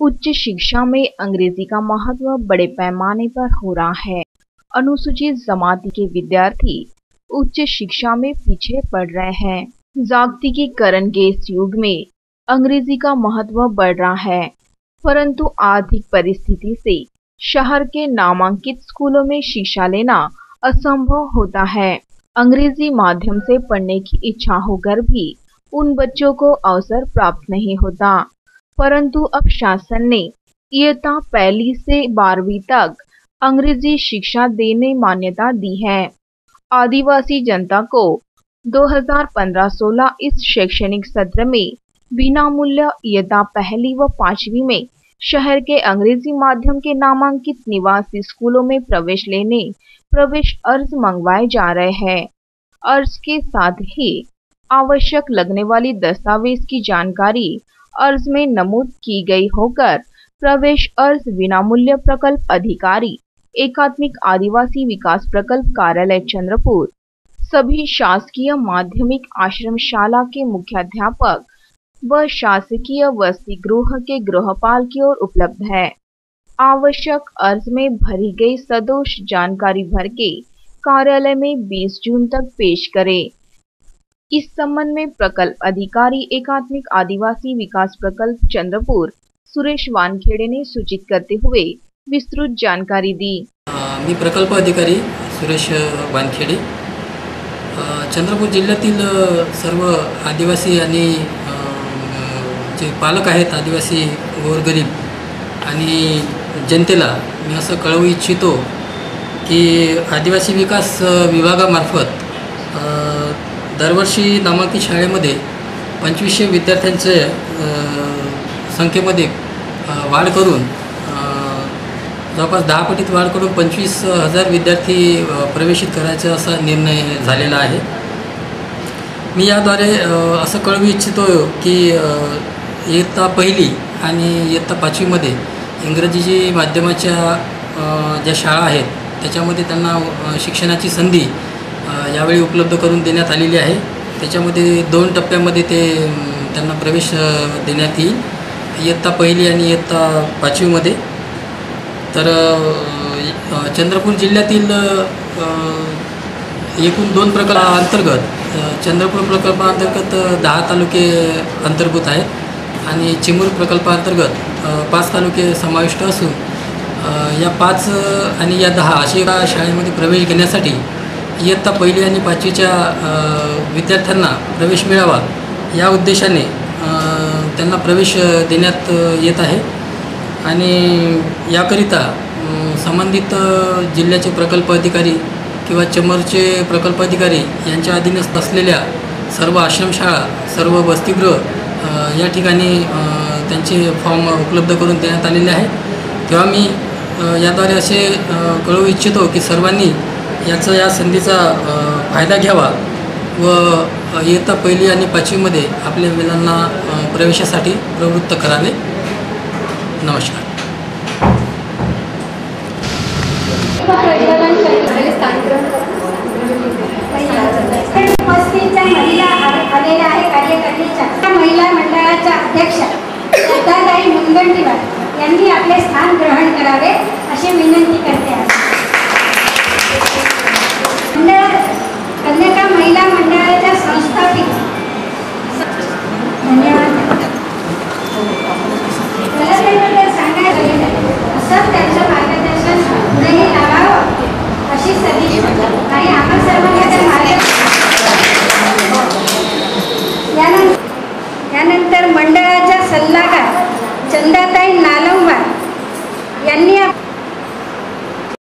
उच्च शिक्षा में अंग्रेज़ी का महत्व बड़े पैमाने पर हो रहा है। अनुसूचित जमाती के विद्यार्थी उच्च शिक्षा में पीछे पड़ रहे हैं। जागतिकीकरण के इस युग में अंग्रेज़ी का महत्व बढ़ रहा है, परंतु आर्थिक परिस्थिति से शहर के नामांकित स्कूलों में शिक्षा लेना असंभव होता है। अंग्रेज़ी माध्यम से पढ़ने की इच्छा होकर भी उन बच्चों को अवसर प्राप्त नहीं होता। परंतु अब शासन ने इयता पहली से बारहवीं तक अंग्रेज़ी शिक्षा देने मान्यता दी है। आदिवासी जनता को 2015-16 इस शैक्षणिक सत्र में बिना मूल्य इयता पहली व पांचवी में शहर के अंग्रेज़ी माध्यम के नामांकित निवासी स्कूलों में प्रवेश लेने प्रवेश अर्ज़ मंगवाए जा रहे हैं। अर्ज़ के साथ ही आवश्यक लगने वाली दस्तावेज़ की जानकारी अर्ज़ में नमूद की गई होकर प्रवेश अर्ज़ विनामूल्य प्रकल्प अधिकारी, एकात्मिक आदिवासी विकास प्रकल्प कार्यालय चंद्रपुर। सभी शासकीय माध्यमिक आश्रम शाला के मुख्याध्यापक व शासकीय वसति गृह के गृहपाल की ओर उपलब्ध है। आवश्यक अर्ज़ में भरी गई सदोष जानकारी भर के कार्यालय में 20 जून तक पेश करें। इस संबंध में प्रकल्प अधिकारी एकात्मिक आदिवासी विकास प्रकल्प चंद्रपुर सुरेश वानखेड़े ने सूचित करते हुए विस्तृत जानकारी दी। मी प्रकल्प अधिकारी सुरेश वानखेडे. चंद्रपूर जिल्ह्यातील सर्व आदिवासी आणि जे पालक आहेत आदिवासी गोरगरीब आणि जनतेला मी असं कळवू इच्छितो की आदिवासी विकास विभागामार्फत दरवर्षी नामांकित शाळेमध्ये पंचवीसशे विद्यार्थ्यांचे संख्येमध्ये वाढ करून जवळपास दहा पटीत वाढ करून पंचवीस हजार विद्यार्थी प्रवेशित करायचा असा निर्णय झालेला आहे. मी याद्वारे असं कळवू इच्छितो की इयत्ता पहिली आणि इयत्ता पाचवीमध्ये इंग्रजीची माध्यमाच्या ज्या शाळा आहेत त्याच्यामध्ये त्यांना शिक्षणाची संधी यावेळी उपलब्ध करून देण्यात आलेली आहे. त्याच्यामध्ये दोन टप्प्यामध्ये ते त्यांना प्रवेश देण्यात येईल. इयत्ता पहिली आणि इयत्ता पाचवीमध्ये. तर चंद्रपूर जिल्ह्यातील एकूण दोन प्रकल्पाअंतर्गत चंद्रपूर प्रकल्पाअंतर्गत दहा तालुके अंतर्भूत आहेत आणि चिमूर प्रकल्पाअंतर्गत पाच तालुके समाविष्ट असून या पाच आणि या दहा असे एका शाळेमध्ये प्रवेश घेण्यासाठी इयत्ता पहिली आणि पाचवीच्या विद्यार्थ्यांना प्रवेश मिळावा या उद्देशाने त्यांना प्रवेश देण्यात येत आहे. आणि याकरिता संबंधित जिल्ह्याचे प्रकल्प अधिकारी किंवा चमरचे प्रकल्प अधिकारी यांच्या अधीनस्थ असलेल्या सर्व आश्रमशाळा सर्व वसतिगृह या ठिकाणी त्यांचे फॉर्म उपलब्ध करून देण्यात आलेले आहे. तेव्हा मी याद्वारे असे कळवू इच्छितो की सर्वांनी याचा या संधीचा फायदा घ्यावा व इयत्ता पहिली आणि पाचवीमध्ये आपल्या मुलांना प्रवेशासाठी प्रवृत्त करावे. नमस्कार. उपस्थित महिला आलेल्या आहे कार्यकारिणीच्या महिला मंडळाच्या अध्यक्षा श्रद्धाताई मुनगंटीवार यांनी आपले स्थान ग्रहण करावे अशी विनंती करते मंडळा कन्याका महिला मंडळाच्या संस्थापित. धन्यवाद. कलाकारांबद्दल सांगायला त्यांचं मार्गदर्शन पुढेही लागावं अशी सदी आणि आपण सर्व त्याच्या मार्ग यानंतर मंडळाच्या सल्लागार चंदाताई नालंबा यांनी